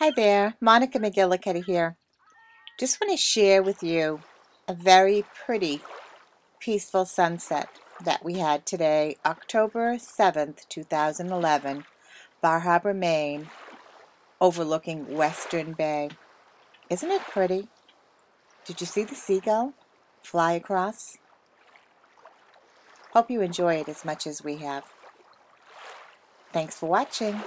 Hi there, Monika McGillicuddy here. Just want to share with you a very pretty, peaceful sunset that we had today, October 7th, 2011, Bar Harbor, Maine, overlooking Western Bay. Isn't it pretty? Did you see the seagull fly across? Hope you enjoy it as much as we have. Thanks for watching.